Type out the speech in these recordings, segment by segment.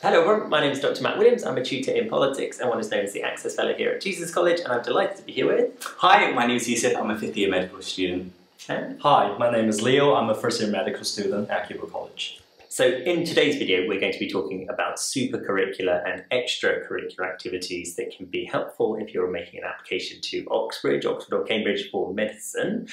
Hello everyone, my name is Dr. Matt Williams. I'm a tutor in politics and one is known as the Access Fellow here at Jesus College and I'm delighted to be here with... Hi, my name is Yusuf. I'm a fifth year medical student. And Hi, my name is Leo. I'm a first year medical student at Keble College. So in today's video we're going to be talking about supercurricular and extracurricular activities that can be helpful if you're making an application to Oxbridge, Oxford or Cambridge for medicine.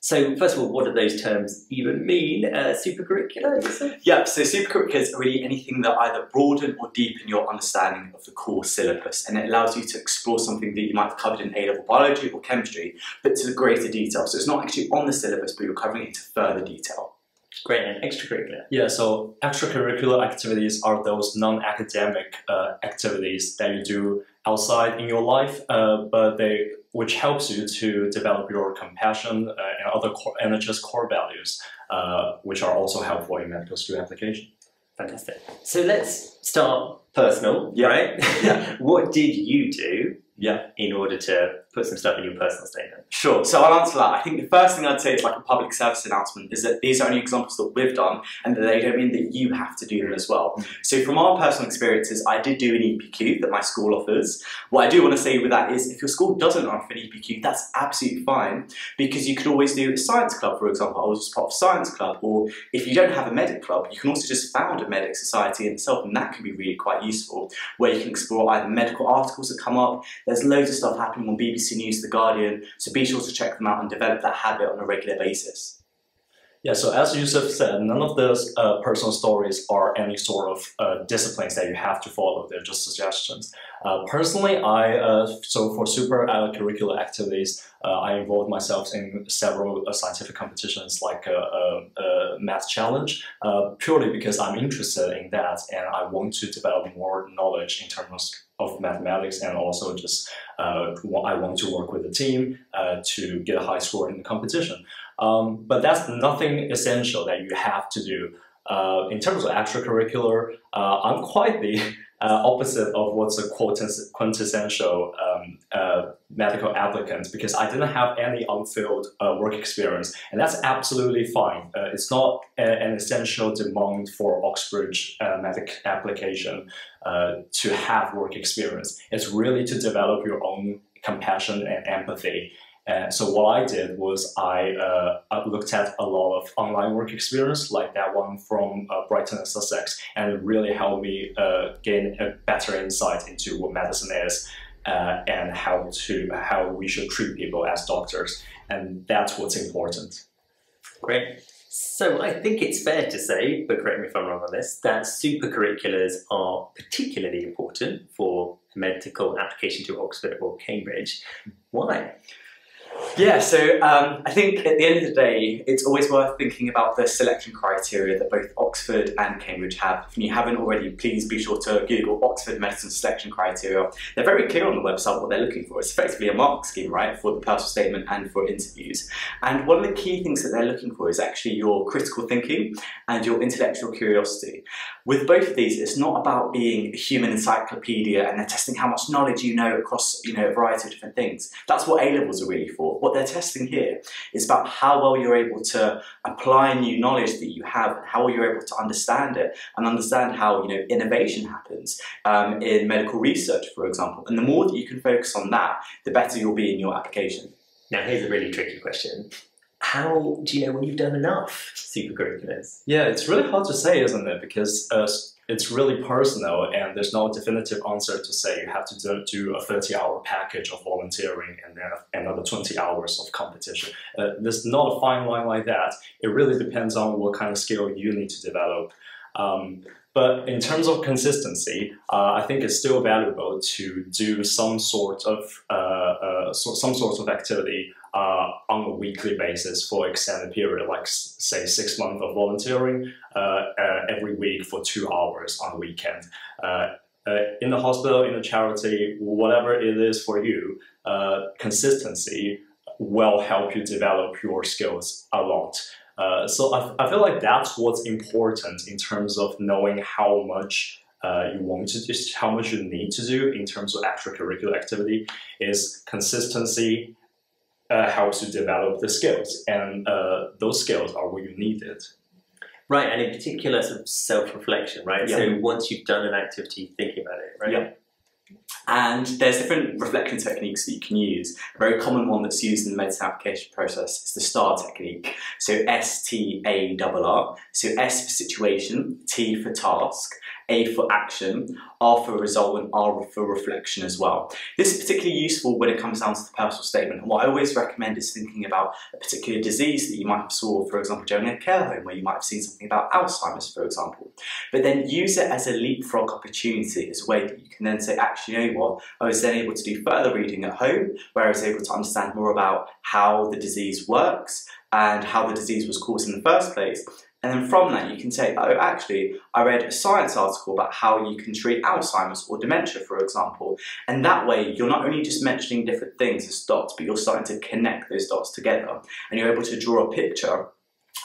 So first of all, what do those terms even mean? Uh, supercurricular, Yusuf? Yeah, so supercurriculars are really anything that either broaden or deepen your understanding of the core syllabus, and it allows you to explore something that you might have covered in A-level biology or chemistry, but to the greater detail. So it's not actually on the syllabus, but you're covering it to further detail. Great, and extracurricular. Yeah, so extracurricular activities are those non-academic uh, activities that you do outside in your life, uh, but they which helps you to develop your compassion uh, and other core, and just core values, uh, which are also helpful in medical school application. Fantastic. So let's start personal, Yeah. right? Yeah. what did you do Yeah. in order to put some stuff in your personal statement? Sure, so I'll answer that. I think the first thing I'd say is like a public service announcement is that these are only examples that we've done and that they don't mean that you have to do them as well. Mm-hmm. So from our personal experiences, I did do an EPQ that my school offers. What I do want to say with that is if your school doesn't offer an EPQ, that's absolutely fine because you could always do a science club, for example. I was just part of a science club or if you don't have a medic club, you can also just found a medic society in itself and that can be really quite useful where you can explore either medical articles that come up, there's loads of stuff happening on BBC News, The Guardian, so be sure to check them out and develop that habit on a regular basis. Yeah, so as Yusuf said, none of those uh, personal stories are any sort of uh, disciplines that you have to follow. They're just suggestions. Uh, personally, I uh, so for super uh, curricular activities, uh, I involved myself in several scientific competitions like a, math challenge, purely because I'm interested in that and I want to develop more knowledge in terms of mathematics and also just uh, I want to work with a team uh, to get a high score in the competition. Um, but that's nothing essential that you have to do. Uh, in terms of extracurricular, uh, I'm quite the uh, opposite of what's a quintessential um, uh, medical applicant because I didn't have any unfilled uh, work experience, and that's absolutely fine. Uh, it's not a- an essential demand for Oxbridge uh, medic application uh, to have work experience. It's really to develop your own compassion and empathy and so what I did was I, uh, looked at a lot of online work experience, like that one from uh, Brighton and Sussex, and it really helped me uh, gain a better insight into what medicine is uh, and how to how we should treat people as doctors, and that's what's important. Great. So I think it's fair to say, but correct me if I'm wrong on this, that supercurriculars are particularly important for medical application to Oxford or Cambridge. Why? Yeah, so um, I think at the end of the day, it's always worth thinking about the selection criteria that both Oxford and Cambridge have. If you haven't already, please be sure to Google Oxford Medicine selection criteria. They're very clear on the website what they're looking for. It's effectively a mark scheme, right, for the personal statement and for interviews. And one of the key things that they're looking for is actually your critical thinking and your intellectual curiosity. With both of these, it's not about being a human encyclopedia and they're testing how much knowledge you know across you know a variety of different things. That's what A levels are really for. What they're testing here is about how well you're able to apply new knowledge that you have and how well you're able to understand it and understand how you know innovation happens um, in medical research, for example. And the more that you can focus on that, the better you'll be in your application. Now here's a really tricky question. How do you know when you've done enough supercurriculars? Yeah, it's really hard to say, isn't it? Because uh, it's really personal, and there's no definitive answer to say you have to do, do a 30-hour package of volunteering and then another 20 hours of competition. Uh, there's not a fine line like that. It really depends on what kind of skill you need to develop. Um, but in terms of consistency, uh, I think it's still valuable to do some sort of uh, uh, so, some sort of activity uh, on a weekly basis for extended period, like say six months of volunteering uh, uh, every week for two hours on the weekend. In the hospital, in a charity, whatever it is for you, consistency will help you develop your skills a lot. Uh, so I, I feel like that's what's important in terms of knowing how much uh, you want to just how much you need to do in terms of extracurricular activity is consistency uh, helps you develop the skills and uh, those skills are what you needed. Right, and in particular, of self-reflection, right? Yeah. So once you've done an activity, thinking about it, right? Yeah. And there's different reflection techniques that you can use. A very common one that's used in the medicine application process is the STARR technique. So S T A R R. So S for situation, T for task, A for action, R for result, and R for reflection as well. This is particularly useful when it comes down to the personal statement. And what I always recommend is thinking about a particular disease that you might have saw, for example, during a care home, where you might have seen something about Alzheimer's, for example. But then use it as a leapfrog opportunity as a way that you can then say, actually, you know what, I was then able to do further reading at home, where I was able to understand more about how the disease works and how the disease was caused in the first place. And then from that, you can say, oh, actually, I read a science article about how you can treat Alzheimer's or dementia, for example. And that way, you're not only just mentioning different things as dots, but you're starting to connect those dots together. And you're able to draw a picture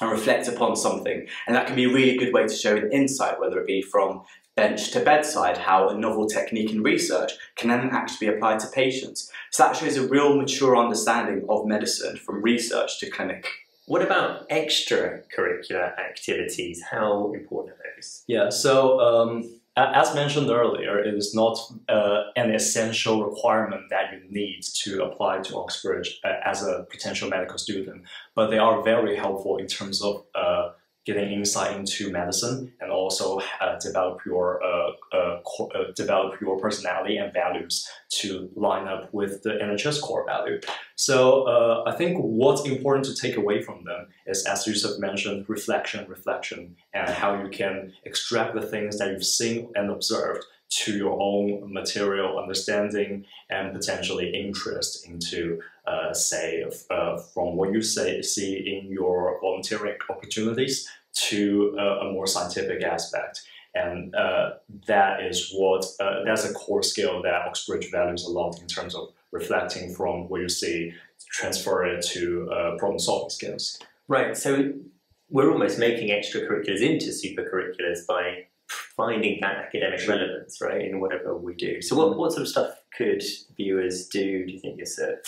and reflect upon something. And that can be a really good way to show an insight, whether it be from bench to bedside, how a novel technique in research can then actually be applied to patients. So that shows a real mature understanding of medicine from research to clinic. What about extracurricular activities? How important are those? Yeah, so um, as mentioned earlier, it is not uh, an essential requirement that you need to apply to Oxbridge uh, as a potential medical student, but they are very helpful in terms of uh, getting insight into medicine and also uh, develop your uh, uh, co- uh, develop your personality and values to line up with the NHS core value. So uh, I think what's important to take away from them is, as Yusuf mentioned, reflection, reflection, and how you can extract the things that you've seen and observed to your own material understanding and potentially interest into, uh, say, uh, from what you say see in your volunteering opportunities to uh, a more scientific aspect. And uh, that is what uh, that's a core skill that Oxbridge values a lot in terms of reflecting from what you see, transfer it to problem solving skills. Right, so we're almost making extracurriculars into supercurriculars by finding that academic relevance, right, in whatever we do. So, what, mm. what sort of stuff could viewers do, do you think, Yusuf?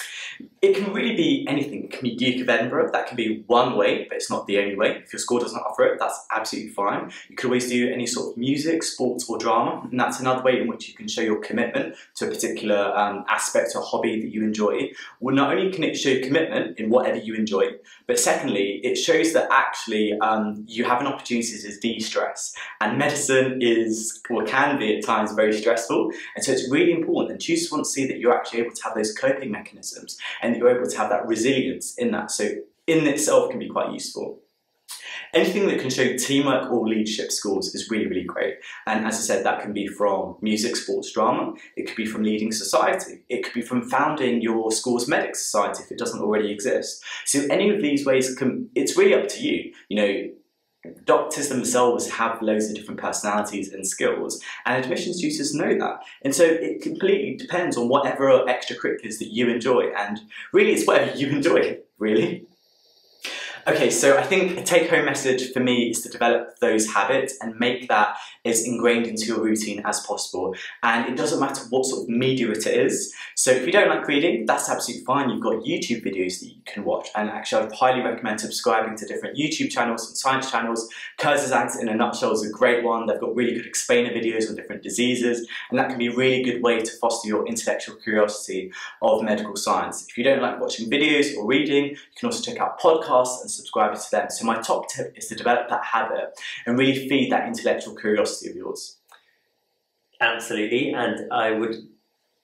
It can really be anything. It can be Duke of Edinburgh, that can be one way, but it's not the only way. If your school doesn't offer it, that's absolutely fine. You could always do any sort of music, sports, or drama, and that's another way in which you can show your commitment to a particular um, aspect or hobby that you enjoy. Well, not only can it show commitment in whatever you enjoy, but secondly, it shows that actually um, you have an opportunity to de stress. And medicine is, or can be at times, very stressful, and so it's really important and choose want to see that you're actually able to have those coping mechanisms and that you're able to have that resilience in that. So in itself can be quite useful. Anything that can show teamwork or leadership skills is really, really great. And as I said, that can be from music, sports, drama. It could be from leading society. It could be from founding your school's medic society if it doesn't already exist. So any of these ways can, it's really up to you. You know, doctors themselves have loads of different personalities and skills, and admissions tutors know that. And so it completely depends on whatever extracurriculars that you enjoy, and really it's whatever you enjoy, really. Okay, so I think a take home message for me is to develop those habits and make that as ingrained into your routine as possible. And it doesn't matter what sort of media it is. So if you don't like reading, that's absolutely fine. You've got YouTube videos that you can watch. And actually, I'd highly recommend subscribing to different YouTube channels and science channels. Kurzgesagt in a nutshell is a great one. They've got really good explainer videos on different diseases. And that can be a really good way to foster your intellectual curiosity of medical science. If you don't like watching videos or reading, you can also check out podcasts and subscribe to them. So my top tip is to develop that habit and really feed that intellectual curiosity of yours. Absolutely, and I would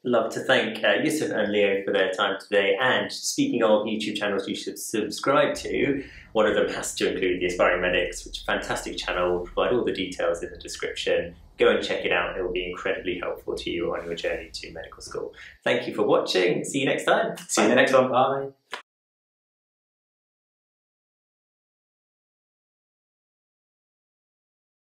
love to thank uh, Yusuf and Leo for their time today. And speaking of YouTube channels you should subscribe to, one of them has to include the Aspiring Medics, which is a fantastic channel. We'll provide all the details in the description. Go and check it out. It will be incredibly helpful to you on your journey to medical school. Thank you for watching. See you next time. See you in the next one. Bye.